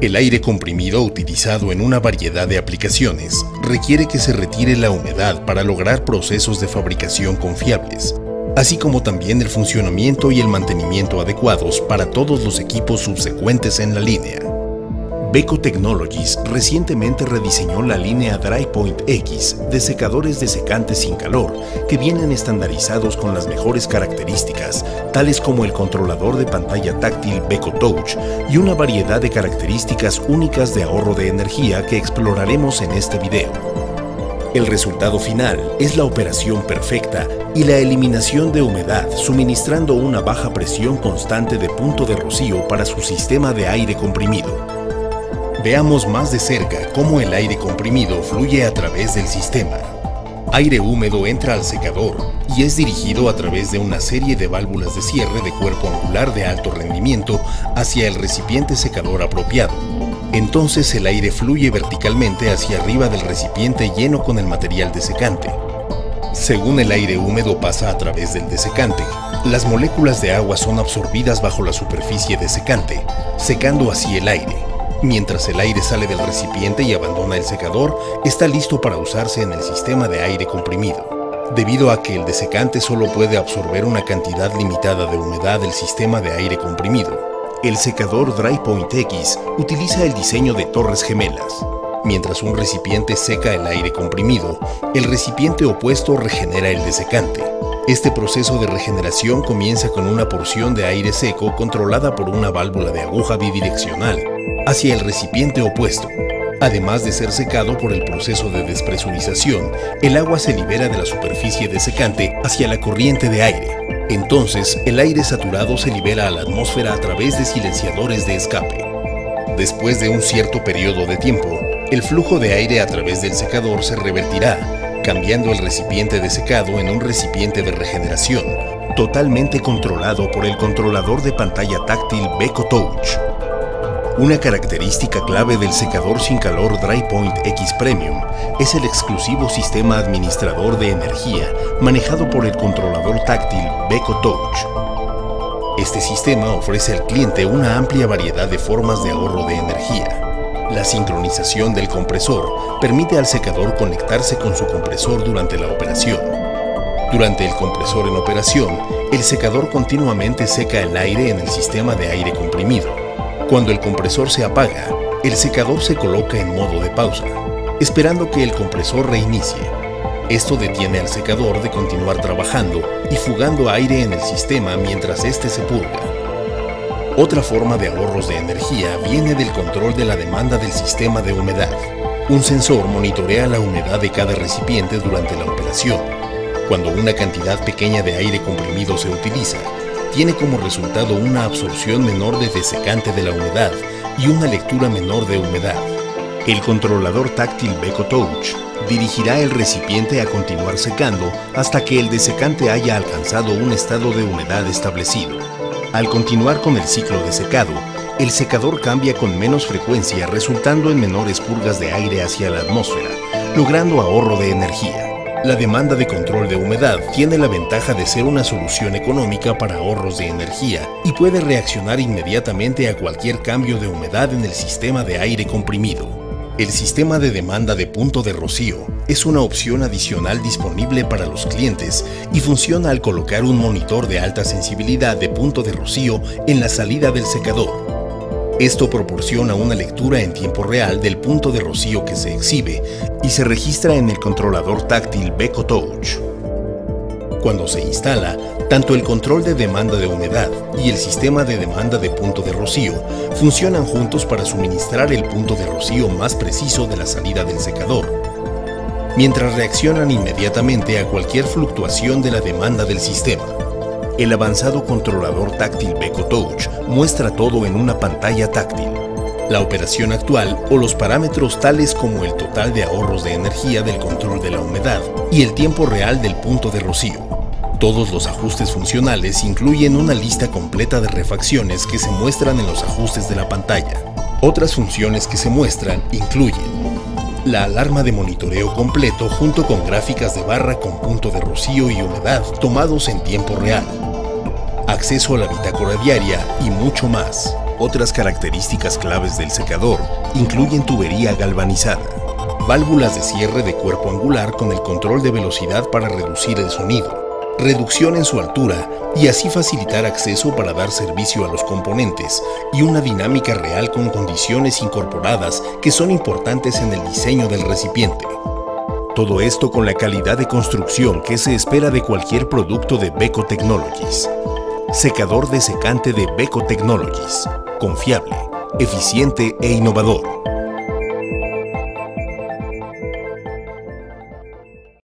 El aire comprimido utilizado en una variedad de aplicaciones requiere que se retire la humedad para lograr procesos de fabricación confiables, así como también el funcionamiento y el mantenimiento adecuados para todos los equipos subsecuentes en la línea. Beco Technologies recientemente rediseñó la línea DryPoint X de secadores de secante sin calor que vienen estandarizados con las mejores características, tales como el controlador de pantalla táctil Beco Touch y una variedad de características únicas de ahorro de energía que exploraremos en este video. El resultado final es la operación perfecta y la eliminación de humedad suministrando una baja presión constante de punto de rocío para su sistema de aire comprimido. Veamos más de cerca cómo el aire comprimido fluye a través del sistema. Aire húmedo entra al secador y es dirigido a través de una serie de válvulas de cierre de cuerpo angular de alto rendimiento hacia el recipiente secador apropiado. Entonces el aire fluye verticalmente hacia arriba del recipiente lleno con el material desecante. Según el aire húmedo pasa a través del desecante, las moléculas de agua son absorbidas bajo la superficie desecante, secando así el aire. Mientras el aire sale del recipiente y abandona el secador, está listo para usarse en el sistema de aire comprimido. Debido a que el desecante solo puede absorber una cantidad limitada de humedad del sistema de aire comprimido, el secador DryPoint X utiliza el diseño de torres gemelas. Mientras un recipiente seca el aire comprimido, el recipiente opuesto regenera el desecante. Este proceso de regeneración comienza con una porción de aire seco controlada por una válvula de aguja bidireccional hacia el recipiente opuesto. Además de ser secado por el proceso de despresurización, el agua se libera de la superficie desecante hacia la corriente de aire. Entonces, el aire saturado se libera a la atmósfera a través de silenciadores de escape. Después de un cierto periodo de tiempo, el flujo de aire a través del secador se revertirá, cambiando el recipiente de secado en un recipiente de regeneración, totalmente controlado por el controlador de pantalla táctil Beco Touch. Una característica clave del secador sin calor DryPoint X Premium es el exclusivo sistema administrador de energía manejado por el controlador táctil Beco Touch. Este sistema ofrece al cliente una amplia variedad de formas de ahorro de energía. La sincronización del compresor permite al secador conectarse con su compresor durante la operación. Durante el compresor en operación, el secador continuamente seca el aire en el sistema de aire comprimido cuando el compresor se apaga, el secador se coloca en modo de pausa, esperando que el compresor reinicie. Esto detiene al secador de continuar trabajando y fugando aire en el sistema mientras éste se purga. Otra forma de ahorros de energía viene del control de la demanda del sistema de humedad. Un sensor monitorea la humedad de cada recipiente durante la operación. Cuando una cantidad pequeña de aire comprimido se utiliza, tiene como resultado una absorción menor de desecante de la humedad y una lectura menor de humedad. El controlador táctil Beco Touch dirigirá el recipiente a continuar secando hasta que el desecante haya alcanzado un estado de humedad establecido. Al continuar con el ciclo de secado, el secador cambia con menos frecuencia resultando en menores purgas de aire hacia la atmósfera, logrando ahorro de energía. La demanda de control de humedad tiene la ventaja de ser una solución económica para ahorros de energía y puede reaccionar inmediatamente a cualquier cambio de humedad en el sistema de aire comprimido. El sistema de demanda de punto de rocío es una opción adicional disponible para los clientes y funciona al colocar un monitor de alta sensibilidad de punto de rocío en la salida del secador esto proporciona una lectura en tiempo real del punto de rocío que se exhibe y se registra en el controlador táctil Beco Touch. Cuando se instala, tanto el control de demanda de humedad y el sistema de demanda de punto de rocío funcionan juntos para suministrar el punto de rocío más preciso de la salida del secador, mientras reaccionan inmediatamente a cualquier fluctuación de la demanda del sistema. El avanzado controlador táctil Beco Touch muestra todo en una pantalla táctil. La operación actual o los parámetros tales como el total de ahorros de energía del control de la humedad y el tiempo real del punto de rocío. Todos los ajustes funcionales incluyen una lista completa de refacciones que se muestran en los ajustes de la pantalla. Otras funciones que se muestran incluyen la alarma de monitoreo completo junto con gráficas de barra con punto de rocío y humedad tomados en tiempo real, acceso a la bitácora diaria y mucho más. Otras características claves del secador incluyen tubería galvanizada, válvulas de cierre de cuerpo angular con el control de velocidad para reducir el sonido, reducción en su altura y así facilitar acceso para dar servicio a los componentes y una dinámica real con condiciones incorporadas que son importantes en el diseño del recipiente. Todo esto con la calidad de construcción que se espera de cualquier producto de Beco Technologies. Secador de secante de Beco Technologies. Confiable, eficiente e innovador.